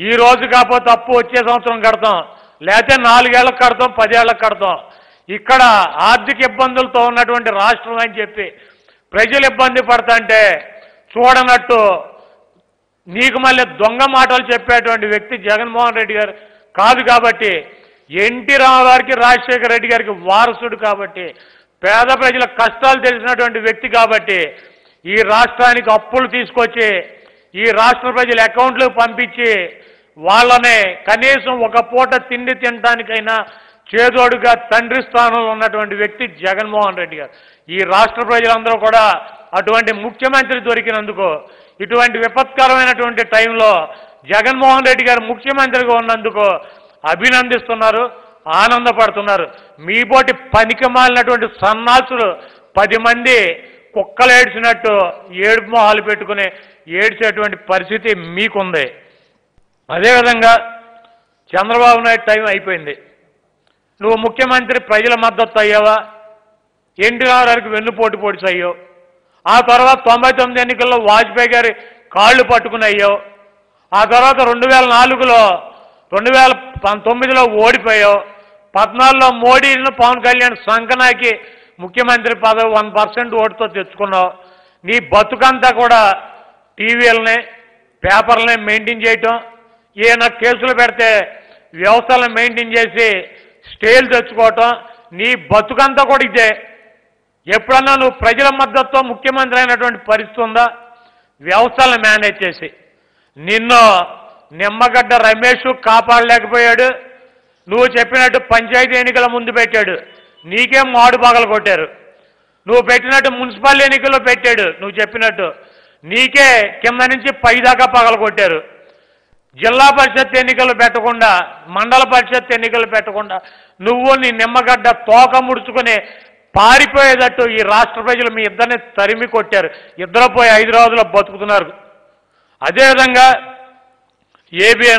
ఈ రోజు కాకపోతే అప్పు వచ్చే సంవత్సరం కడతాం. లేకపోతే నాలుగేళ్ళకు కడతాం పదేళ్ళకు కడతాం. ఇక్కడ ఆర్థిక ఇబ్బందులతో ఉన్నటువంటి రాష్ట్రం అని చెప్పి ప్రజలు ఇబ్బంది పడతాంటే చూడనట్టు నీకు మళ్ళీ దొంగ మాటలు చెప్పేటువంటి వ్యక్తి జగన్మోహన్ రెడ్డి గారు కాదు కాబట్టి ఎన్టీ రామారావుకి రాజశేఖర రెడ్డి గారికి వారసుడు కాబట్టి పేద ప్రజల కష్టాలు తెలిసినటువంటి వ్యక్తి కాబట్టి ఈ రాష్ట్రానికి అప్పులు తీసుకొచ్చి ఈ రాష్ట్ర ప్రజల అకౌంట్లకు పంపించి వాళ్ళనే కనీసం ఒక పూట తిండి తినడానికైనా చేదోడుగా తండ్రి స్థానంలో ఉన్నటువంటి వ్యక్తి జగన్మోహన్ రెడ్డి గారు. ఈ రాష్ట్ర ప్రజలందరూ కూడా అటువంటి ముఖ్యమంత్రి దొరికినందుకు ఇటువంటి విపత్కరమైనటువంటి టైంలో జగన్మోహన్ రెడ్డి గారు ముఖ్యమంత్రిగా ఉన్నందుకు అభినందిస్తున్నారు ఆనందపడుతున్నారు. మీ పోటీ పనికి మాలినటువంటి సన్నాసులు పది మంది కుక్కలు ఏడ్చినట్టు ఏడుపు మొహాలు పెట్టుకుని ఏడ్చేటువంటి పరిస్థితి మీకుంది. అదేవిధంగా చంద్రబాబు నాయుడు టైం అయిపోయింది. నువ్వు ముఖ్యమంత్రి ప్రజల మద్దతు అయ్యావా? ఎన్టీఆర్ గారికి వెన్నుపోటు పొడిచి అయ్యావు ఆ తర్వాత తొంభై తొమ్మిది ఎన్నికల్లో వాజ్పేయి గారి కాళ్ళు పట్టుకుని అయ్యో. ఆ తర్వాత రెండు వేల నాలుగులో రెండు వేల పంతొమ్మిదిలో ఓడిపోయావు పద్నాలుగులో మోడీని పవన్ కళ్యాణ్ సంకనాకి ముఖ్యమంత్రి పదవి వన్ పర్సెంట్ ఓటుతో తెచ్చుకున్నావు. నీ బతుకంతా కూడా టీవీలని పేపర్లని మెయింటైన్ చేయటం. ఈయన కేసులు పెడితే వ్యవస్థలను మెయింటైన్ చేసి స్టేలు తెచ్చుకోవటం నీ బతుకంతా కూడా ఇదే. ఎప్పుడన్నా నువ్వు ప్రజల మద్దతుతో ముఖ్యమంత్రి అయినటువంటి పరిస్థితి ఉందా? వ్యవస్థలను మేనేజ్ చేసి. నిన్ను నిమ్మగడ్డ రమేష్ కాపాడలేకపోయాడు. నువ్వు చెప్పినట్టు పంచాయతీ ఎన్నికల ముందు పెట్టాడు. నీకేం మాడు పగలు కొట్టారు. నువ్వు పెట్టినట్టు మున్సిపల్ ఎన్నికల్లో పెట్టాడు నువ్వు చెప్పినట్టు. నీకే కింద నుంచి పైదాకా పగలు కొట్టారు. జిల్లా పరిషత్ ఎన్నికలు పెట్టకుండా మండల పరిషత్ ఎన్నికలు పెట్టకుండా నువ్వు నీ నిమ్మగడ్డ తోక ముడుచుకుని పారిపోయేటట్టు ఈ రాష్ట్ర ప్రజలు మీ ఇద్దరిని తరిమి కొట్టారు. ఇద్దరు పోయి ఐదు రోజుల్లో బతుకుతున్నారు. అదేవిధంగా ఏబిఎన్